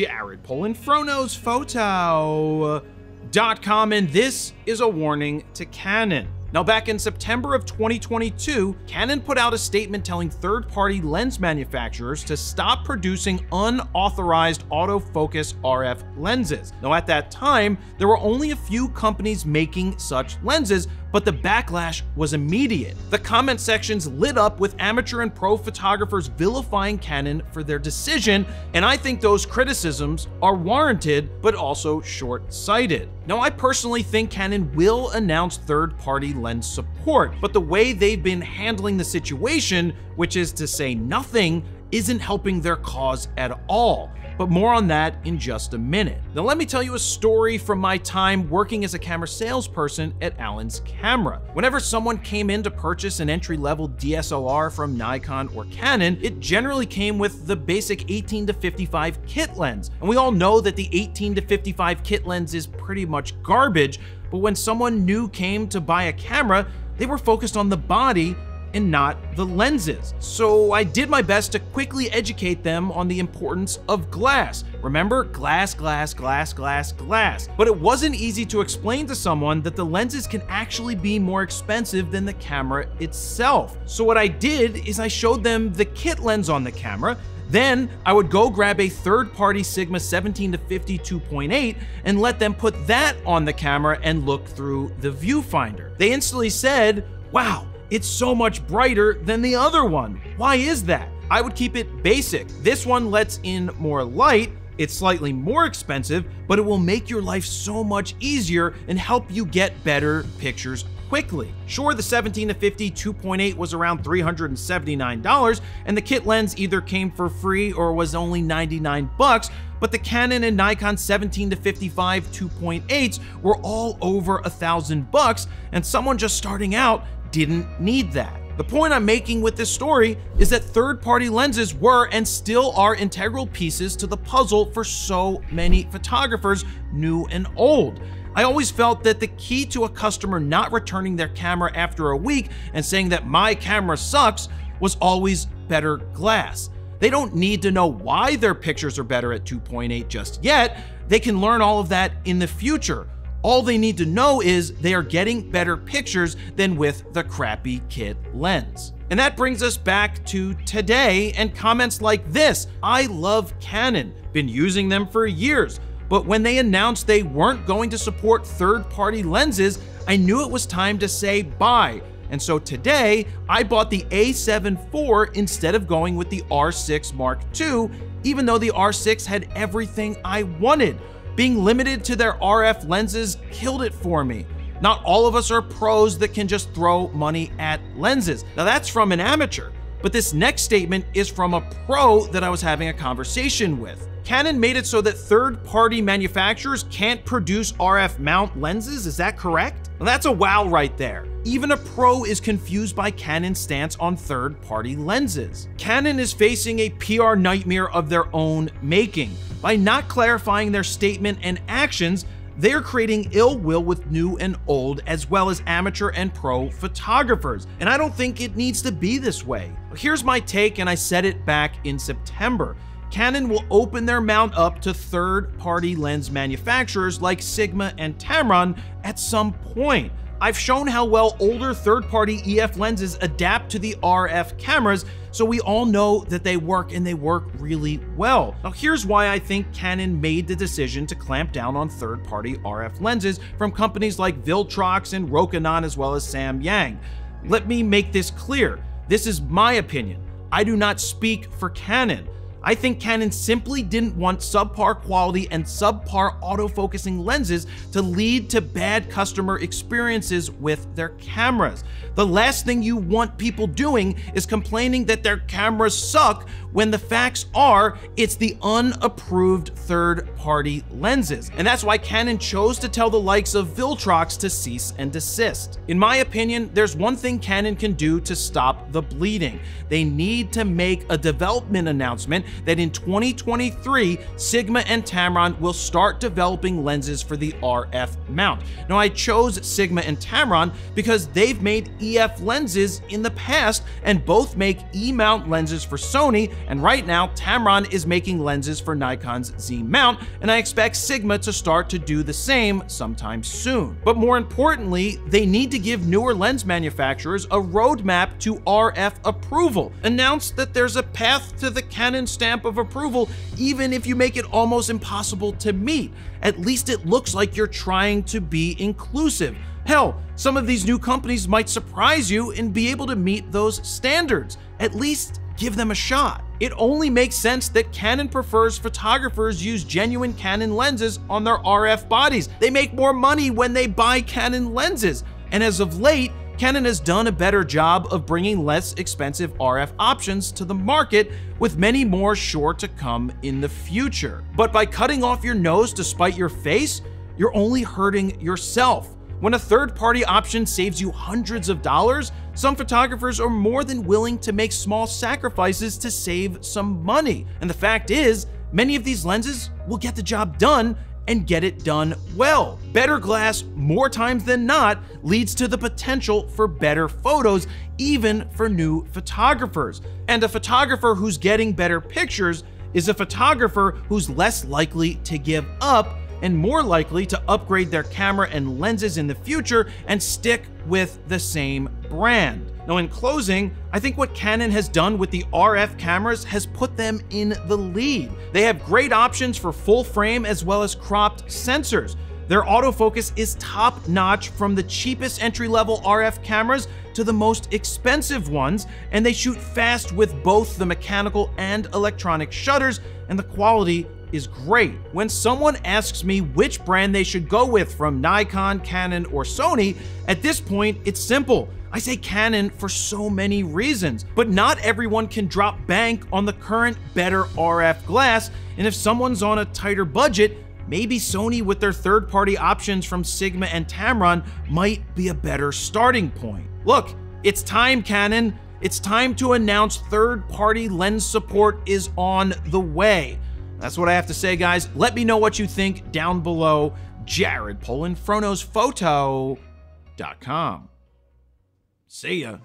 Jared Polin, FroKnowsPhoto.com, and this is a warning to Canon. Now, back in September of 2022, Canon put out a statement telling third party lens manufacturers to stop producing unauthorized autofocus RF lenses. Now, at that time, there were only a few companies making such lenses, but the backlash was immediate. The comment sections lit up with amateur and pro photographers vilifying Canon for their decision, and I think those criticisms are warranted but also short sighted. Now, I personally think Canon will announce third party lens support, but the way they've been handling the situation, which is to say nothing, isn't helping their cause at all but more on that in just a minute. Now let me tell you a story from my time working as a camera salesperson at Allen's Camera. Whenever someone came in to purchase an entry-level DSLR from Nikon or Canon, it generally came with the basic 18 to 55 kit lens. And we all know that the 18 to 55 kit lens is pretty much garbage, but when someone new came to buy a camera, they were focused on the body and not the lenses. So I did my best to quickly educate them on the importance of glass. Remember, glass, glass, glass, glass, glass. But it wasn't easy to explain to someone that the lenses can actually be more expensive than the camera itself. So what I did is I showed them the kit lens on the camera, then I would go grab a third-party Sigma 17 to 50 2.8 and let them put that on the camera and look through the viewfinder. They instantly said, wow, it's so much brighter than the other one. Why is that? I would keep it basic. This one lets in more light, it's slightly more expensive, but it will make your life so much easier and help you get better pictures quickly. Sure, the 17 to 50 2.8 was around $379, and the kit lens either came for free or was only 99 bucks, but the Canon and Nikon 17 to 55 2.8s were all over a thousand bucks, and someone just starting out didn't need that. The point I'm making with this story is that third-party lenses were and still are integral pieces to the puzzle for so many photographers, new and old. I always felt that the key to a customer not returning their camera after a week and saying that my camera sucks was always better glass. They don't need to know why their pictures are better at 2.8 just yet. They can learn all of that in the future. All they need to know is they are getting better pictures than with the crappy kit lens. And that brings us back to today and comments like this. I love Canon, been using them for years, but when they announced they weren't going to support third-party lenses, I knew it was time to say bye. And so today, I bought the A7 IV instead of going with the R6 Mark II, even though the R6 had everything I wanted. Being limited to their RF lenses killed it for me. Not all of us are pros that can just throw money at lenses. Now that's from an amateur, but this next statement is from a pro that I was having a conversation with. Canon made it so that third-party manufacturers can't produce RF mount lenses, is that correct? That's a wow right there. Even a pro is confused by Canon's stance on third-party lenses. Canon is facing a PR nightmare of their own making. By not clarifying their statement and actions, they're creating ill will with new and old, as well as amateur and pro photographers. And I don't think it needs to be this way. Here's my take, and I said it back in September. Canon will open their mount up to third-party lens manufacturers like Sigma and Tamron at some point. I've shown how well older third-party EF lenses adapt to the RF cameras, so we all know that they work and they work really well. Now here's why I think Canon made the decision to clamp down on third-party RF lenses from companies like Viltrox and Rokinon as well as Samyang. Let me make this clear. This is my opinion. I do not speak for Canon. I think Canon simply didn't want subpar quality and subpar autofocusing lenses to lead to bad customer experiences with their cameras. The last thing you want people doing is complaining that their cameras suck when the facts are it's the unapproved third-party lenses. And that's why Canon chose to tell the likes of Viltrox to cease and desist. In my opinion, there's one thing Canon can do to stop the bleeding. They need to make a development announcement that in 2023, Sigma and Tamron will start developing lenses for the RF mount. Now, I chose Sigma and Tamron because they've made EF lenses in the past and both make E mount lenses for Sony, and right now, Tamron is making lenses for Nikon's Z mount, and I expect Sigma to start to do the same sometime soon. But more importantly, they need to give newer lens manufacturers a roadmap to RF approval. Announce that there's a path to the Canon stamp of approval, even if you make it almost impossible to meet. At least it looks like you're trying to be inclusive. Hell, some of these new companies might surprise you and be able to meet those standards. At least give them a shot. It only makes sense that Canon prefers photographers use genuine Canon lenses on their RF bodies. They make more money when they buy Canon lenses. And as of late, Canon has done a better job of bringing less expensive RF options to the market, with many more sure to come in the future. But by cutting off your nose to spite your face, you're only hurting yourself. When a third party option saves you hundreds of dollars, some photographers are more than willing to make small sacrifices to save some money. And the fact is, many of these lenses will get the job done and get it done well. Better glass, more times than not, leads to the potential for better photos, even for new photographers. And a photographer who's getting better pictures is a photographer who's less likely to give up and more likely to upgrade their camera and lenses in the future and stick with the same brand. Now, in closing, I think what Canon has done with the RF cameras has put them in the lead. They have great options for full frame as well as cropped sensors. Their autofocus is top notch from the cheapest entry level RF cameras to the most expensive ones, and they shoot fast with both the mechanical and electronic shutters, and the quality is great. When someone asks me which brand they should go with from Nikon, Canon, or Sony, at this point, it's simple. I say Canon for so many reasons, but not everyone can drop bank on the current better RF glass, and if someone's on a tighter budget, maybe Sony with their third-party options from Sigma and Tamron might be a better starting point. Look, it's time, Canon. It's time to announce third-party lens support is on the way. That's what I have to say, guys. Let me know what you think down below. Jared Polin, FroKnowsPhoto.com. See ya.